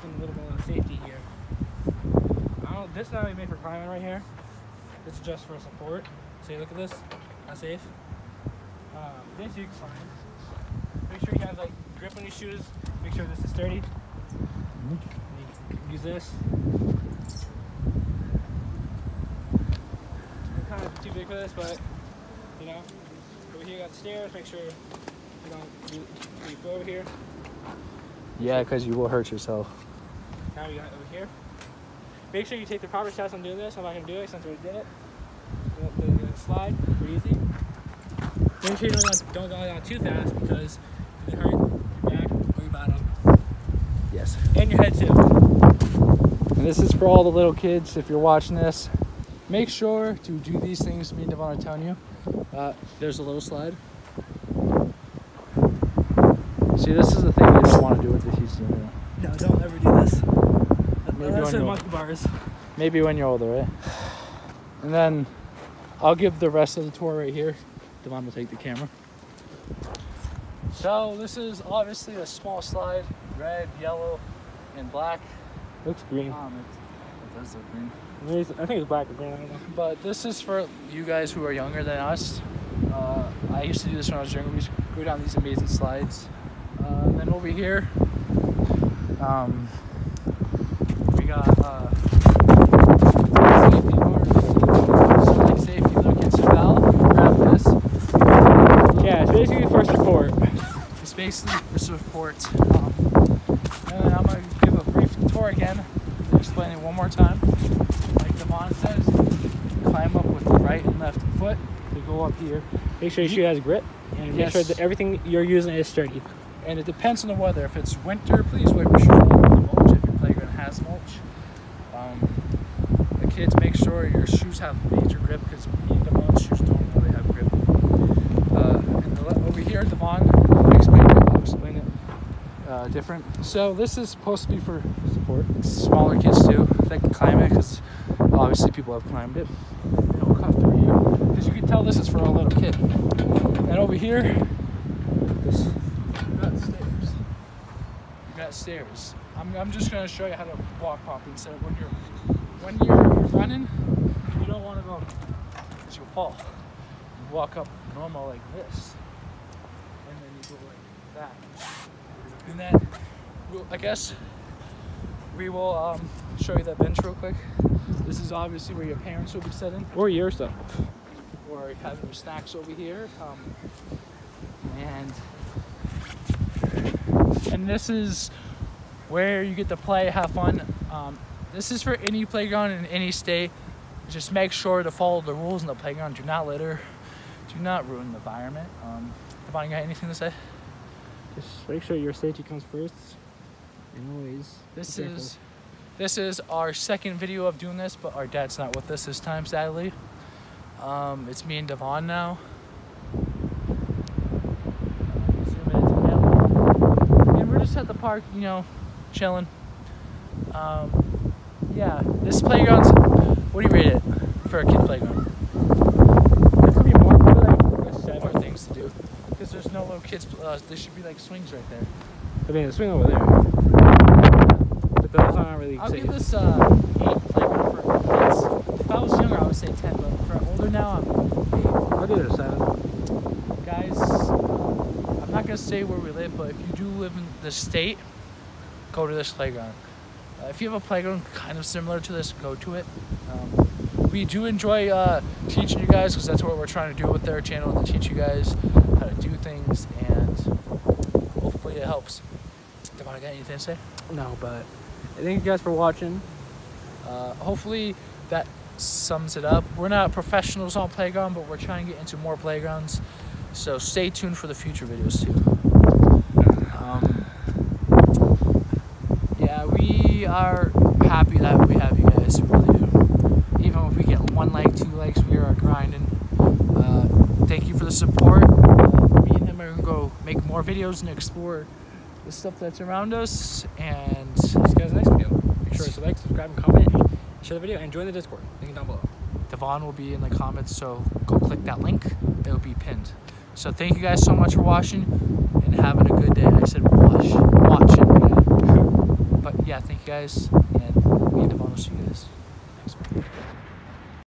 something a little more safety here. I don't. This is not even made for climbing right here. Is just for support. So you look at this. Not safe. Um, this you can climb. Make sure you have like grip on your shoes. Make sure this is sturdy. Use this. It's kind of too big for this, but you know, over here you got stairs. Make sure you don't you, you go over here. Yeah, because you will hurt yourself. Now we got it over here. Make sure you take the proper steps on doing this. I'm not gonna do it since we did it. The, the, the slide, pretty easy. Make sure you don't go, don't go down too fast because it can hurt your back or your bottom Yes. and your head too. And this is for all the little kids. If you're watching this, make sure to do these things me and Devon are telling you. Uh, there's a little slide. See, this is the thing I don't want to do with the Houston. No, don't ever do this. Maybe Unless when they're you're- monkey bars. Maybe when you're older, right? And then I'll give the rest of the tour right here. Devon will take the camera. So this is obviously a small slide, red, yellow, and black. Looks green. Um, it, it does look green. I think it's black or green. I don't know. But this is for you guys who are younger than us. Uh, I used to do this when I was younger. We used to go down these amazing slides. Uh, and then over here, um, we got uh, safety bars. So like safety, it's valve. Grab this. Yeah, it's basically first support. It's basically for support. Um, and then I'm gonna give a brief tour again. Explain it one more time. Like Devon says, climb up with the right and left foot. To go up here. Make sure your shoe has grip and make sure that everything you're using is sturdy. And it depends on the weather. If it's winter, please wear your shoes off with the mulch if your playground has mulch. Um, the kids, make sure your shoes have major grip because me and Devon's shoes don't really have grip. Uh, and the, over here, Devon, explain it. I'll explain it uh, different. So this is supposed to be for support. Smaller kids too. They can climb it because obviously people have climbed it. It'll cut through here because you can tell this is for a little kid. And over here, this you got stairs. You got stairs. I'm, I'm just gonna show you how to walk properly. So when you're when you're running, you don't want to go because you'll fall. You walk up normal like this, and then you go like that. And then we'll, I guess we will um, show you that bench real quick. This is obviously where your parents will be sitting Or your stuff. or having your snacks over here. Um, and and this is where you get to play, have fun. Um, this is for any playground in any state. Just make sure to follow the rules in the playground. Do not litter. Do not ruin the environment. Um, Devon, you got anything to say? Just make sure your safety comes first. And always. This is this is our second video of doing this, but our dad's not with us this time, sadly. Um, it's me and Devon now. Zoom in to him. And we're just at the park, you know, chilling. Um, yeah, this playground's. What do you rate it for a kid playground? It's gonna be more like a More things to do. Because there's no little kids. Uh, there should be like swings right there. I mean, the swing over there. But those aren't really I'll safe. give this uh, eight playground for kids. If I was younger, I would say ten, but for older now, I'm eight. I'll give it a seven. Guys, uh, I'm not gonna say where we live, but if you do live in the state, go to this playground. Uh, if you have a playground kind of similar to this, go to it. Um, we do enjoy uh, teaching you guys because that's what we're trying to do with our channel to teach you guys how to do things, and hopefully it helps. Devon, got anything to say? No, but thank you guys for watching. Uh, hopefully that sums it up. We're not professionals on playground, but we're trying to get into more playgrounds. So stay tuned for the future videos too. Um, yeah, we are happy that we have you guys. We really do. Even if we get one like, two likes, we are grinding. Uh, thank you for the support. Uh, me and him are gonna go make more videos and explore the stuff that's around us. And See you guys next video. Make sure to like, subscribe, and comment, share the video, and join the Discord. Link down below. Devon will be in the comments, so go click that link. It'll be pinned. So thank you guys so much for watching and having a good day. I said watch, watching, yeah, thank you guys, and me and Devon will see you guys next one.